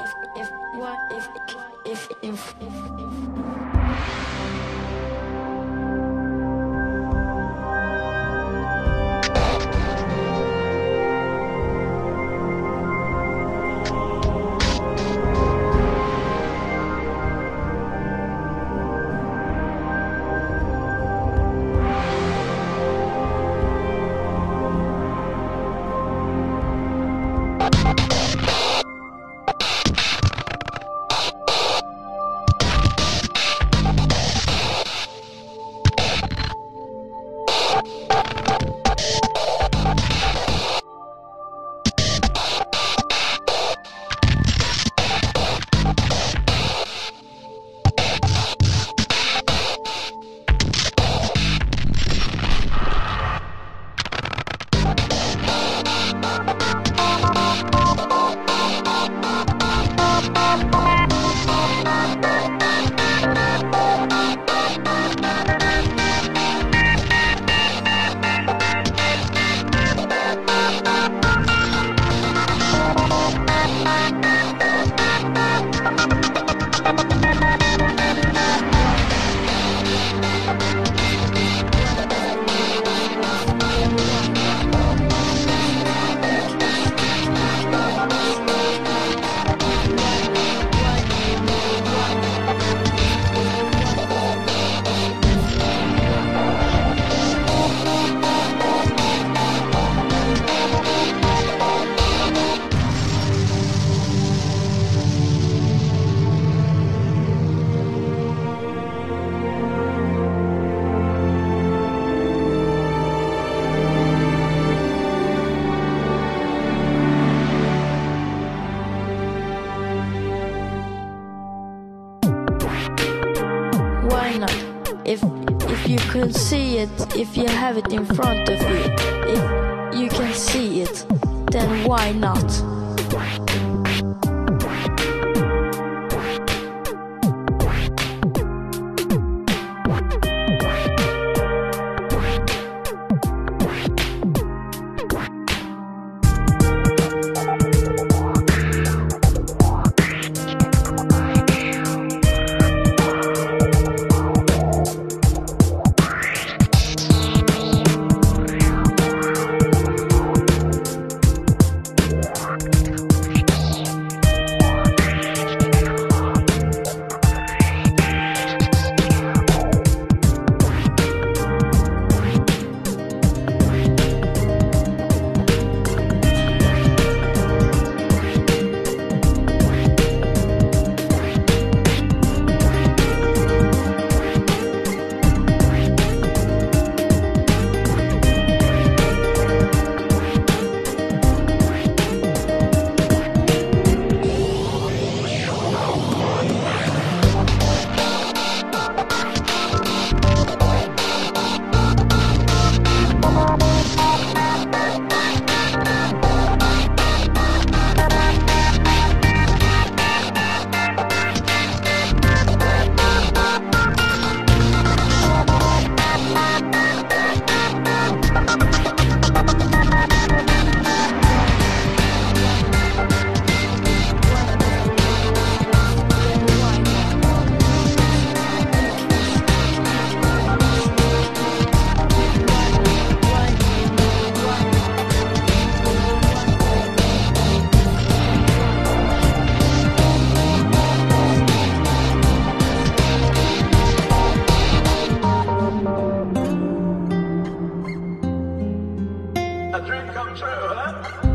if if what if if if why not if if you can see it if you have it in front of you if you can see it then why not A dream come true, huh?